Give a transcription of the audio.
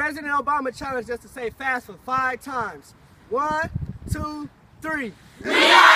President Obama challenged us to say fast for five times. One, two, three. Yeah.